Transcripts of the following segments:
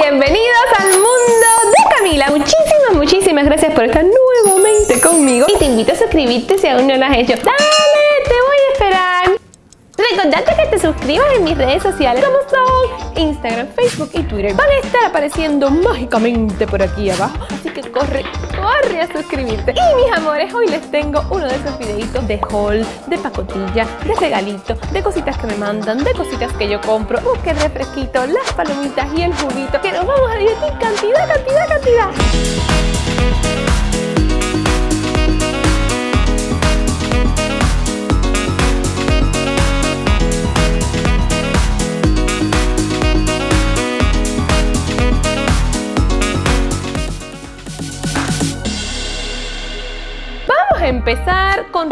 bienvenidos al mundo de Camila. Muchísimas, muchísimas gracias por estar nuevamente conmigo. Y te invito a suscribirte si aún no lo has hecho. Dale, te voy a esperar. Recordarte que te suscribas en mis redes sociales como son Instagram, Facebook y Twitter. Van a estar apareciendo mágicamente por aquí abajo. Así que corre, corre a suscribirte. Y mis amores, hoy les tengo uno de esos videitos de haul, de pacotilla, de regalito, de cositas que me mandan, de cositas que yo compro. Busque el refresquito, las palomitas y el juguito. Que nos vamos a divertir cantidad, cantidad, cantidad.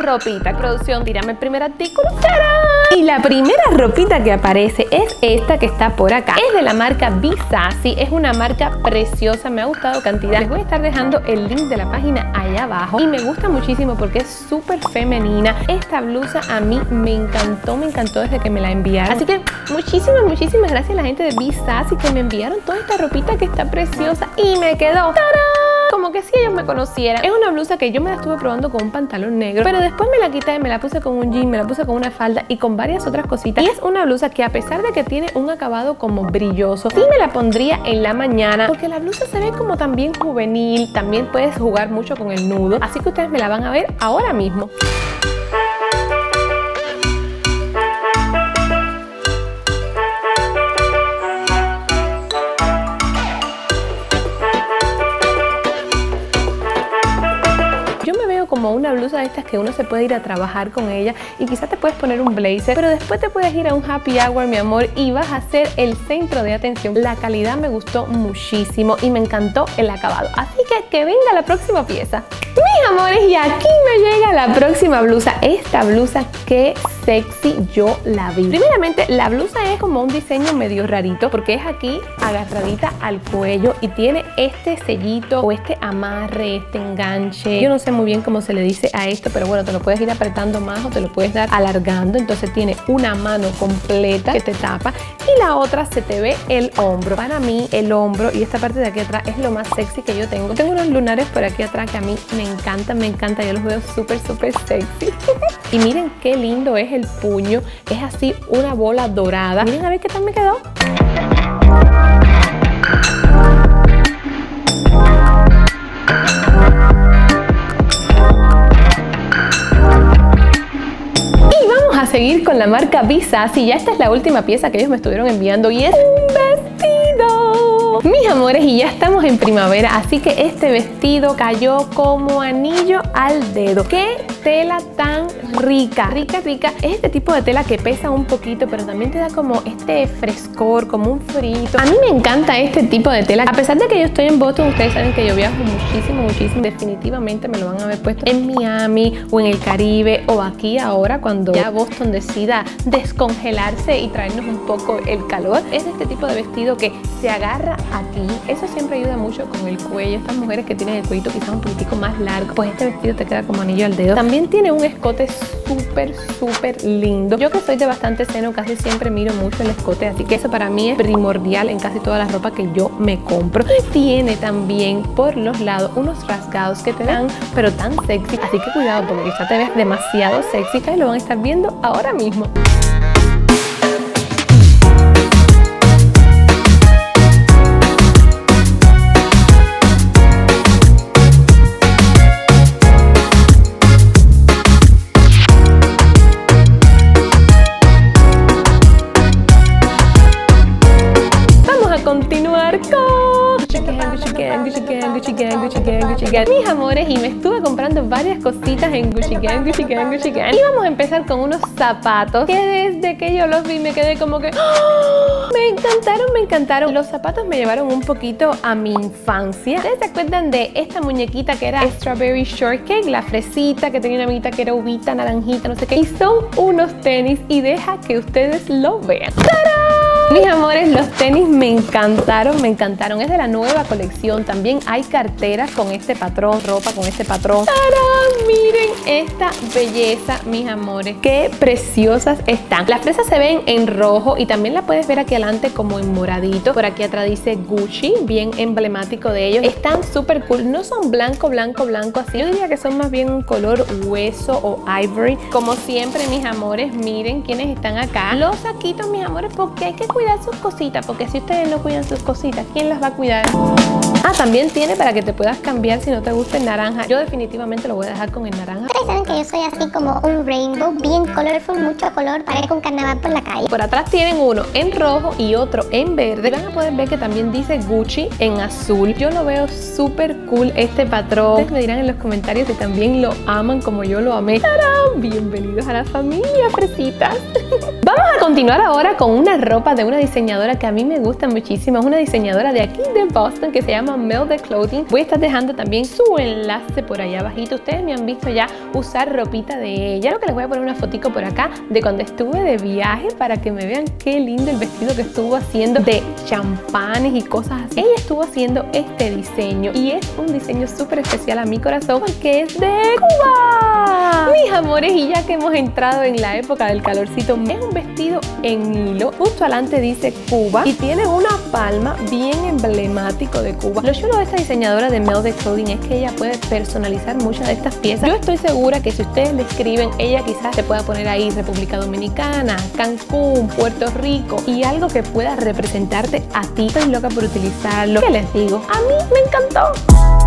Ropita. Producción, tírame el primer artículo. ¡Tarán! Y la primera ropita que aparece es esta que está por acá. Es de la marca Bisassi. Es una marca preciosa. Me ha gustado cantidad. Les voy a estar dejando el link de la página allá abajo. Y me gusta muchísimo porque es súper femenina. Esta blusa a mí me encantó, me encantó desde que me la enviaron. Así que muchísimas, muchísimas gracias a la gente de Bisassi que me enviaron toda esta ropita que está preciosa. Y me quedó. ¡Tarán! Que si ellos me conocieran. Es una blusa que yo me la estuve probando con un pantalón negro, pero después me la quité, me la puse con un jean, me la puse con una falda y con varias otras cositas. Y es una blusa que a pesar de que tiene un acabado como brilloso, sí me la pondría en la mañana porque la blusa se ve como también juvenil, también puedes jugar mucho con el nudo, así que ustedes me la van a ver ahora mismo. Blusa de estas que uno se puede ir a trabajar con ella y quizás te puedes poner un blazer, pero después te puedes ir a un happy hour, mi amor, y vas a ser el centro de atención. La calidad me gustó muchísimo y me encantó el acabado. Así que que venga la próxima pieza. Mis amores, y aquí me llega la próxima blusa. Esta blusa, qué sexy yo la vi. Primeramente, la blusa es como un diseño medio rarito porque es aquí agarradita al cuello y tiene este sellito o este amarre, este enganche. Yo no sé muy bien cómo se le dice a esto, pero bueno, te lo puedes ir apretando más o te lo puedes dar alargando. Entonces tiene una mano completa que te tapa y la otra se te ve el hombro. Para mí, el hombro y esta parte de aquí atrás es lo más sexy que yo tengo. Tengo unos lunares por aquí atrás que a mí me encanta, me encanta. Yo los veo súper, súper sexy. y miren qué lindo es el puño. Es así una bola dorada. Miren a ver qué tal me quedó. Seguir con la marca Visa. y ya esta es la última pieza que ellos me estuvieron enviando y es un vestido. Mis amores, y ya estamos en primavera, así que este vestido cayó como anillo al dedo. ¡Qué tela tan rica! Rica, rica. Es este tipo de tela que pesa un poquito, pero también te da como este frescor, como un frito. A mí me encanta este tipo de tela. A pesar de que yo estoy en Boston, ustedes saben que yo viajo muchísimo, muchísimo. Definitivamente me lo van a ver puesto en Miami o en el Caribe o aquí ahora cuando ya Boston decida descongelarse y traernos un poco el calor. Es este tipo de vestido que se agarra aquí. Eso siempre ayuda mucho con el cuello. Estas mujeres que tienen el cuellito quizás un poquitico más largo, pues este vestido te queda como anillo al dedo. También tiene un escote súper, súper lindo. Yo que soy de bastante seno, casi siempre miro mucho el escote, así que eso para mí es primordial en casi toda la ropa que yo me compro. Tiene también por los lados unos rasgados que te dan, pero tan sexy. Así que cuidado porque quizás te ves demasiado sexy y lo van a estar viendo ahora mismo. Mis amores, y me estuve comprando varias cositas en Gucci Gang, Gucci Gang, Gucci Gang. Y vamos a empezar con unos zapatos que desde que yo los vi me quedé como que ¡Oh! me encantaron, me encantaron. Los zapatos me llevaron un poquito a mi infancia. ¿Ustedes se acuerdan de esta muñequita que era Strawberry Shortcake? La fresita que tenía una amiguita que era uvita, naranjita, no sé qué. Y son unos tenis y deja que ustedes lo vean. ¡Tarán! Mis amores, los tenis me encantaron, me encantaron. Es de la nueva colección. También hay carteras con este patrón, ropa con este patrón. ¡Tarán! Miren esta belleza, mis amores. Qué preciosas están. Las fresas se ven en rojo y también la puedes ver aquí adelante como en moradito. Por aquí atrás dice Gucci, bien emblemático de ellos. Están súper cool. No son blanco, blanco, blanco así. Yo diría que son más bien un color hueso o ivory. Como siempre, mis amores, miren quiénes están acá. Los saquitos, mis amores, porque hay que cuidar sus cositas. Porque si ustedes no cuidan sus cositas, ¿quién las va a cuidar? Ah, también tiene para que te puedas cambiar si no te gusta el naranja. Yo definitivamente lo voy a dejar con el naranja. Ustedes saben que yo soy así como un rainbow, bien colorful, mucho color, parezco un carnaval por la calle. Por atrás tienen uno en rojo y otro en verde. Van a poder ver que también dice Gucci en azul. Yo lo veo súper cool este patrón. Ustedes me dirán en los comentarios si también lo aman como yo lo amé. ¡Tarán! Bienvenidos a la familia, fresitas. Vamos a continuar ahora con una ropa de una diseñadora que a mí me gusta muchísimo. Es una diseñadora de aquí de Boston que se llama Mel de Clothing. Voy a estar dejando también su enlace por allá abajito. Ustedes me han visto ya usar ropita de ella. Creo que les voy a poner una fotico por acá de cuando estuve de viaje para que me vean qué lindo el vestido que estuvo haciendo de champanes y cosas así. Ella estuvo haciendo este diseño y es un diseño súper especial a mi corazón porque es de Cuba. Mis amores, y ya que hemos entrado en la época del calorcito, es un vestido en hilo. Justo dice Cuba y tiene una palma bien emblemático de Cuba. Lo chulo de esta diseñadora de Mel de Clothing es que ella puede personalizar muchas de estas piezas. Yo estoy segura que si ustedes le escriben, ella quizás se pueda poner ahí República Dominicana, Cancún, Puerto Rico y algo que pueda representarte a ti. Estoy loca por utilizarlo. ¿Qué les digo? A mí me encantó.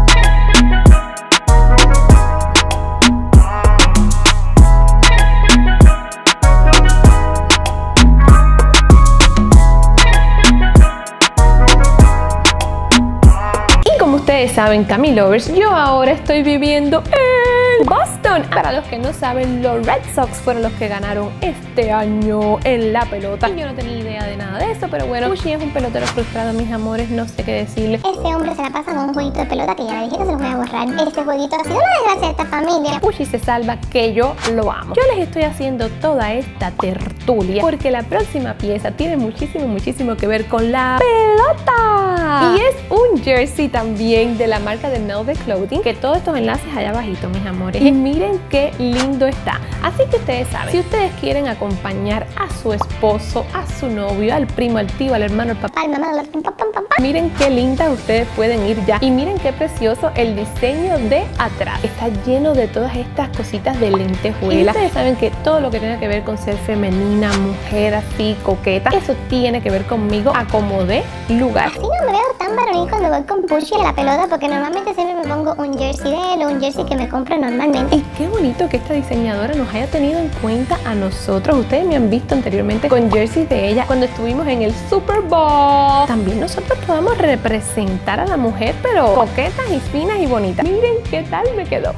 Ustedes saben, Camilovers, yo ahora estoy viviendo en Para los que no saben, los Red Sox fueron los que ganaron este año en la pelota. Yo no tenía idea de nada de eso, pero bueno, Gucci es un pelotero frustrado, mis amores, no sé qué decirle. Este hombre se la pasa con un jueguito de pelota que ya le dije que se lo voy a borrar. Este jueguito ha sido una desgracia de esta familia. Gucci se salva que yo lo amo. Yo les estoy haciendo toda esta tertulia porque la próxima pieza tiene muchísimo, muchísimo que ver con la pelota. Y es un jersey también de la marca de de Clothing, que todos estos enlaces allá abajito, mis amores. Y miren qué lindo está. Así que ustedes saben, si ustedes quieren acompañar a su esposo, a su novio, al primo, al tío, al hermano, al papá, Al mamá, al pam, pam. Miren qué lindas ustedes pueden ir ya. Y miren qué precioso el diseño de atrás. Está lleno de todas estas cositas de lentejuela. Y ustedes saben que todo lo que tenga que ver con ser femenina, mujer así, coqueta, eso tiene que ver conmigo a como de lugar. Así no me veo tan varonil cuando voy con Gucci a la pelota porque normalmente siempre me pongo un jersey de él o un jersey que me compro normalmente. Y qué bonito que esta diseñadora nos haya tenido en cuenta a nosotros. Ustedes me han visto anteriormente con jerseys de ella cuando estuvimos en el Super Bowl. También nosotros podemos representar a la mujer, pero coquetas y finas y bonitas. Miren qué tal me quedó.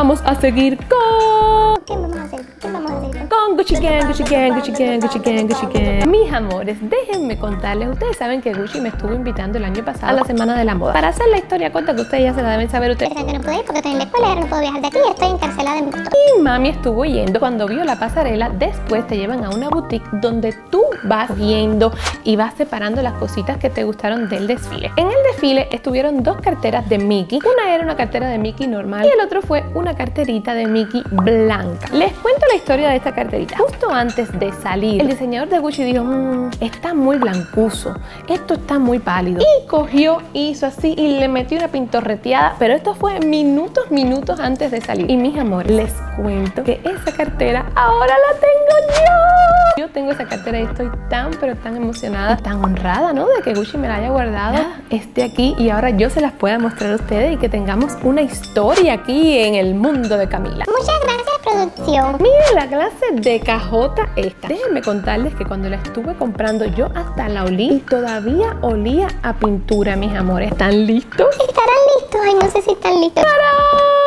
Vamos a seguir con Gucci Gang, Gucci Gang, Gucci Gang, Gucci Gang, Gucci Gang. Mis amores, déjenme contarles. Ustedes saben que Gucci me estuvo invitando el año pasado a la Semana de la Moda. Para hacer la historia corta que ustedes ya se la deben saber ustedes. Interesante, no puedo ir porque estoy en la escuela no puedo viajar de aquí y estoy encarcelada en Boston. Y mami estuvo yendo. Cuando vio la pasarela, después te llevan a una boutique donde tú vas viendo y vas separando las cositas que te gustaron del desfile. En el desfile estuvieron dos carteras de Mickey. Una era una cartera de Mickey normal y el otro fue una carterita de Mickey blanca. Les cuento la historia de esta carterita. Justo antes de salir, el diseñador de Gucci dijo, "Mm, está muy blancuzo, esto está muy pálido. Y cogió, hizo así y le metió una pintorreteada, pero esto fue minutos, minutos antes de salir. Y mis amores, les cuento que esa cartera ahora la tengo yo. Yo tengo esa cartera y estoy tan, pero tan emocionada, y tan honrada, ¿no? De que Gucci me la haya guardado, esté aquí y ahora yo se las pueda mostrar a ustedes y que tengamos una historia aquí en el mundo de Camila. Muchas gracias, producción. Miren la clase de cajota esta. Déjenme contarles que cuando la estuve comprando yo hasta la olí y todavía olía a pintura, mis amores. ¿Están listos? ¿Estarán listos? Ay, no sé si están listos. ¡Tarán!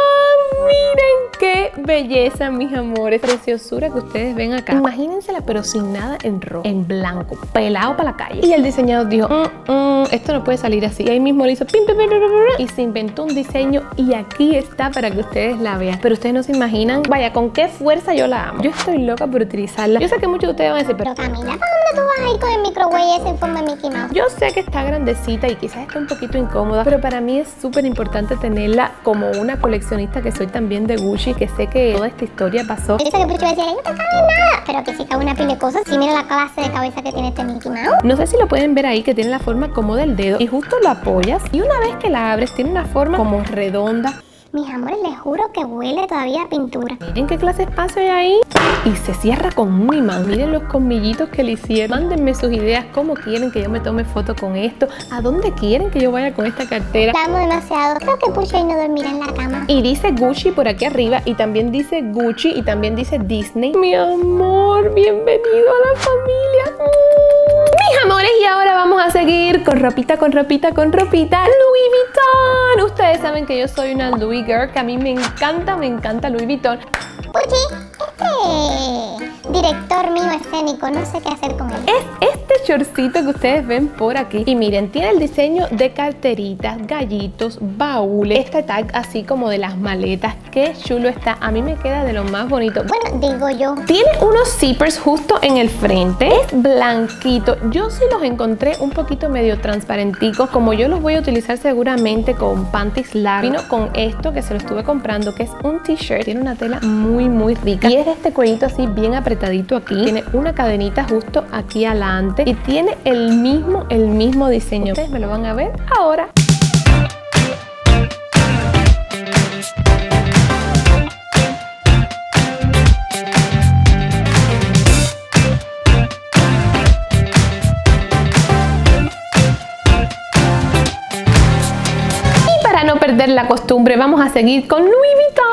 Qué belleza, mis amores! Preciosura que ustedes ven acá. Imagínensela, pero sin nada en rojo, en blanco, pelado para la calle. Y el diseñador dijo, "Mm, mm, esto no puede salir así. Y ahí mismo le hizo pim, pim, pim, pim, pim, pim, y se inventó un diseño y aquí está para que ustedes la vean. Pero ustedes no se imaginan, vaya, con qué fuerza yo la amo. Yo estoy loca por utilizarla. Yo sé que muchos de ustedes van a decir, pero Pero Camila, ¿para dónde tú vas a ir con el microwave ese en forma de Mickey Mouse? yo sé que está grandecita y quizás está un poquito incómoda, pero para mí es súper importante tenerla como una coleccionista que soy también de Gucci, que sé que toda esta historia pasó. Sé que Pucho decía, no te cabe nada. Pero que si cabe una pila de cosas, si mira la clase de cabeza que tiene este Mickey Mouse. No sé si lo pueden ver ahí que tiene la forma como del dedo y justo lo apoyas y una vez que la abres tiene una forma como redonda. Mis amores, les juro que huele todavía a pintura. Miren qué clase de espacio hay ahí y se cierra con un imán. Miren los colmillitos que le hicieron. Mándenme sus ideas, cómo quieren que yo me tome foto con esto, a dónde quieren que yo vaya con esta cartera. Amo demasiado. Creo que Pucho y no dormirá en la cama. Y dice Gucci por aquí arriba y también dice Gucci y también dice Disney. Mi amor, bienvenido a la familia. Mis amores, y ahora vamos a seguir con ropita, con ropita, con ropita. Louis Vuitton. Ustedes saben que yo soy una Louis girl, que a mí me encanta, me encanta Louis Vuitton. Puchi, este director mío escénico, no sé qué hacer con él. Es este shortcito que ustedes ven por aquí. Y miren, tiene el diseño de carteritas, gallitos, baúles. Este tag así como de las maletas. Qué chulo está. A mí me queda de lo más bonito. Bueno, digo yo. Tiene unos zippers justo en el frente. Es blanquito. Yo sí los encontré un poquito medio transparenticos. Como yo los voy a utilizar seguramente con panties largos. Vino con esto que se lo estuve comprando, que es un t-shirt. Tiene una tela muy, muy rica. Y es de este cuellito así bien apretadito aquí. Tiene una cadenita justo aquí adelante. Y tiene el mismo, el mismo diseño. Ustedes me lo van a ver ahora. Y para no perder la costumbre, vamos a seguir con Louis Vuitton.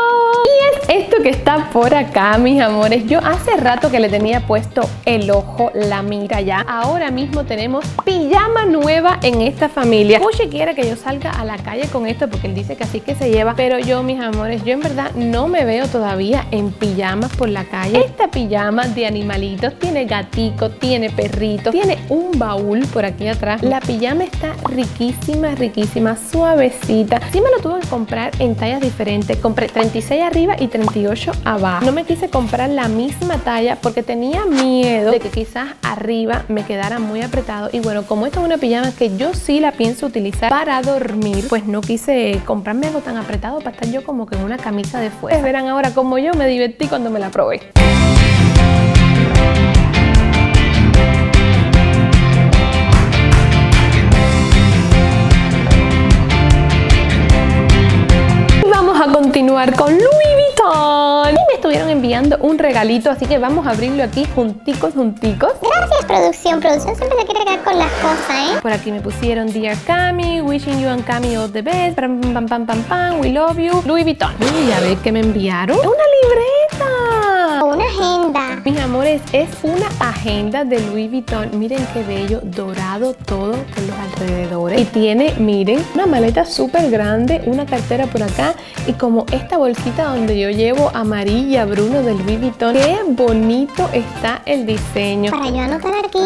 Y es que está por acá, mis amores. Yo hace rato que le tenía puesto el ojo, la mira ya. Ahora mismo tenemos pijama nueva en esta familia. Gucci quiere que yo salga a la calle con esto porque él dice que así que se lleva. Pero yo, mis amores, yo en verdad no me veo todavía en pijamas por la calle. Esta pijama de animalitos tiene gatito, tiene perrito, tiene un baúl por aquí atrás. La pijama está riquísima, riquísima, suavecita. Sí me lo tuve que comprar en tallas diferentes. Compré 36 arriba y 38 abajo. No me quise comprar la misma talla porque tenía miedo de que quizás arriba me quedara muy apretado. Y bueno, como esta es una pijama que yo sí la pienso utilizar para dormir, pues no quise comprarme algo tan apretado para estar yo como que en una camisa de fuerza. Verán ahora como yo me divertí cuando me la probé. Continuar con Louis Vuitton. Y me estuvieron enviando un regalito, así que vamos a abrirlo aquí junticos, junticos. Gracias, producción. Producción siempre se quiere quedar con las cosas, ¿eh? Por aquí me pusieron Dear Cami, wishing you and Cami all the best, pam pam pam pam pam, we love you, Louis Vuitton. Y a ver qué me enviaron. ¡Es una libreta! Una agenda. Mis amores, es una agenda de Louis Vuitton. Miren qué bello, dorado todo por los alrededores. Y tiene, miren, una maleta súper grande, una cartera por acá y como esta bolsita donde yo llevo amarilla Bruno de Louis Vuitton. Qué bonito está el diseño. Para yo anotar aquí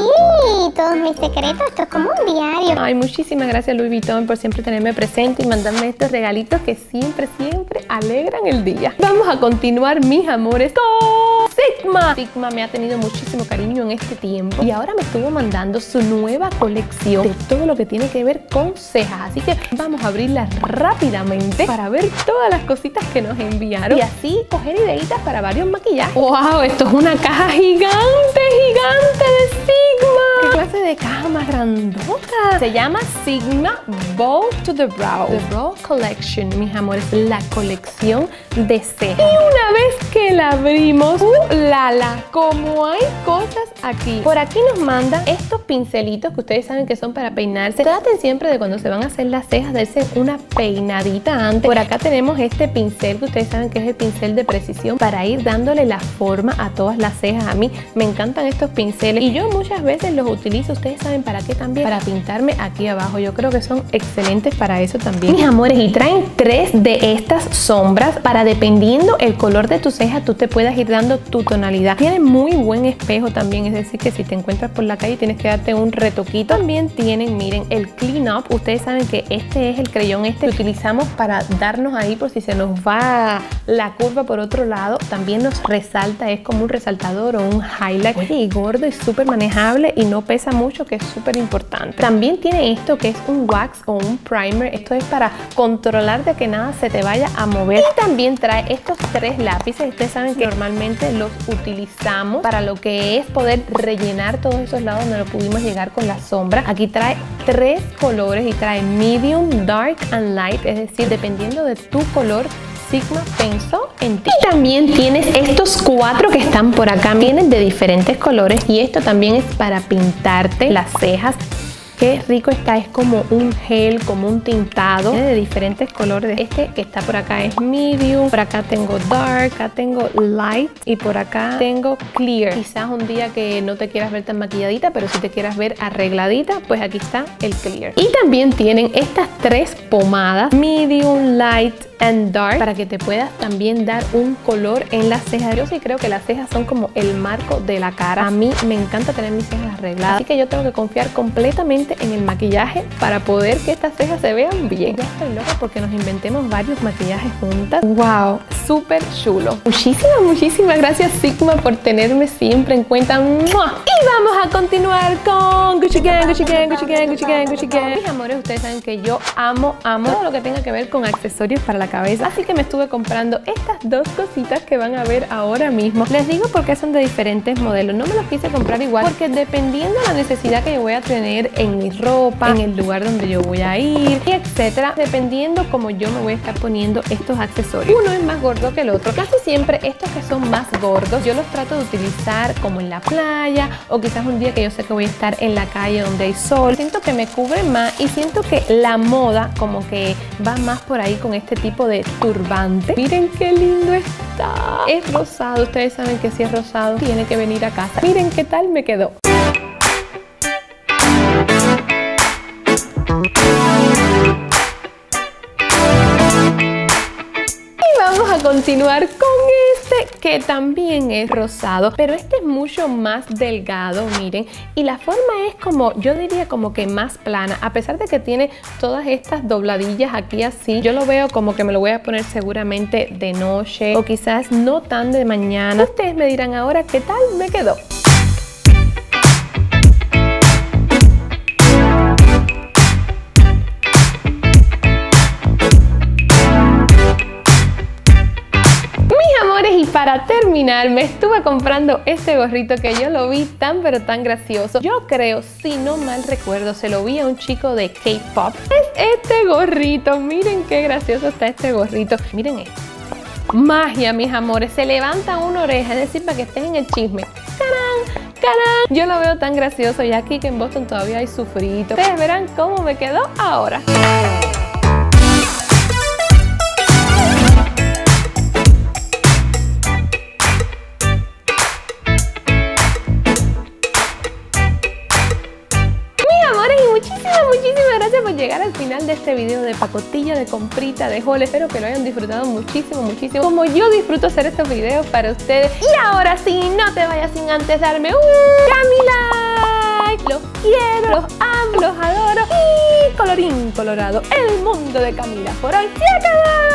todos mis secretos. Esto es como un diario. Ay, muchísimas gracias Louis Vuitton por siempre tenerme presente y mandarme estos regalitos que siempre, siempre alegran el día. Vamos a continuar, mis amores, con Sigma. Sigma me ha tenido muchísimo cariño en este tiempo y ahora me estuvo mandando su nueva colección de todo lo que tiene que ver con cejas. Así que vamos a abrirla rápidamente para ver todas las cositas que nos enviaron y así coger ideitas para varios maquillajes. ¡Wow! Esto es una caja gigante, gigante de Sigma. ¿Qué clase de caja más grandota? Se llama Sigma Bow to the Brow. The Brow Collection, mis amores, la colección de cejas. Y una vez que la abrimos, ¡uh, la la! Como hay cosas aquí. Por aquí nos mandan estos pincelitos que ustedes saben que son para peinarse. Traten siempre de cuando se van a hacer las cejas, darse una peinadita antes. Por acá tenemos este pincel que ustedes saben que es el pincel de precisión para ir dándole la forma a todas las cejas. A mí me encantan estos pinceles y yo muchas veces los utilizo, ustedes saben para qué también, para pintarme aquí abajo. Yo creo que son excelentes para eso también. Mis amores, y traen tres de estas sombras para dependiendo el color de tu ceja, tú te puedas ir dando tu tonalidad. Tiene muy buen espejo también, es decir, que si te encuentras por la calle tienes que darte un retoquito. También tienen, miren, el Clean Up. Ustedes saben que este es el creyón este que utilizamos para darnos ahí por si se nos va la curva por otro lado. También nos resalta, es como un resaltador o un highlight. Oye, y gordo y súper manejable y no pesa mucho, que es súper importante. También tiene esto que es un wax o un primer. Esto es para controlar de que nada se te vaya a mover. Y también trae estos tres lápices. Ustedes saben que normalmente los utilizamos para lo que es poder rellenar todos esos lados donde no pudimos llegar con la sombra. Aquí trae tres colores y trae medium, dark and light. Es decir, dependiendo de tu color, Sigma pensó en ti. Y también tienes estos cuatro que están por acá. Vienen de diferentes colores y esto también es para pintarte las cejas Qué rico está, es como un gel, como un tintado de diferentes colores. Este que está por acá es medium, por acá tengo dark, acá tengo light y por acá tengo clear. Quizás un día que no te quieras ver tan maquilladita, pero si te quieras ver arregladita, pues aquí está el clear. Y también tienen estas tres pomadas, medium, light and dark para que te puedas también dar un color en las cejas. Yo sí creo que las cejas son como el marco de la cara. A mí me encanta tener mis cejas arregladas, así que yo tengo que confiar completamente en el maquillaje para poder que estas cejas se vean bien. Ya estoy loca porque nos inventemos varios maquillajes juntas. ¡Wow! Súper chulo. Muchísimas, muchísimas gracias Sigma por tenerme siempre en cuenta. Y vamos a continuar con Gucci Gang, Gucci Gang, Gucci Gang, Gucci Gang, Gucci Gang. Mis amores, ustedes saben que yo amo, amo todo lo que tenga que ver con accesorios para la cabeza. Así que me estuve comprando estas dos cositas que van a ver ahora mismo. Les digo porque son de diferentes modelos. No me los quise comprar igual porque dependiendo de la necesidad que yo voy a tener en mi ropa, en el lugar donde yo voy a ir, etcétera, dependiendo como yo me voy a estar poniendo estos accesorios. Uno es más gordo que el otro. Casi siempre estos que son más gordos, yo los trato de utilizar como en la playa o quizás un día que yo sé que voy a estar en la calle donde hay sol. Siento que me cubre más y siento que la moda como que va más por ahí con este tipo de turbante. Miren qué lindo está. Es rosado, ustedes saben que si es rosado tiene que venir a casa. Miren qué tal me quedó. Continuar con este que también es rosado, pero este es mucho más delgado, miren, y la forma es como, yo diría como que más plana, a pesar de que tiene todas estas dobladillas aquí así, yo lo veo como que me lo voy a poner seguramente de noche o quizás no tan de mañana. Ustedes me dirán ahora qué tal me quedó. Terminar me estuve comprando este gorrito que yo lo vi tan pero tan gracioso. Yo creo, si no mal recuerdo, se lo vi a un chico de K-pop. Es este gorrito, miren qué gracioso está este gorrito. Miren esto. Magia, mis amores, se levanta una oreja, es decir, para que estén en el chisme. ¡Carán! ¡Carán! Yo lo veo tan gracioso y aquí que en Boston todavía hay sufrito. Ustedes verán cómo me quedó ahora. Llegar al final de este video de pacotilla, de comprita, de haul. Espero que lo hayan disfrutado muchísimo, muchísimo. Como yo disfruto hacer estos videos para ustedes. Y ahora sí, no te vayas sin antes darme un Camila. Los quiero, los amo, los adoro. Y colorín colorado, el mundo de Camila por hoy se ha acabado.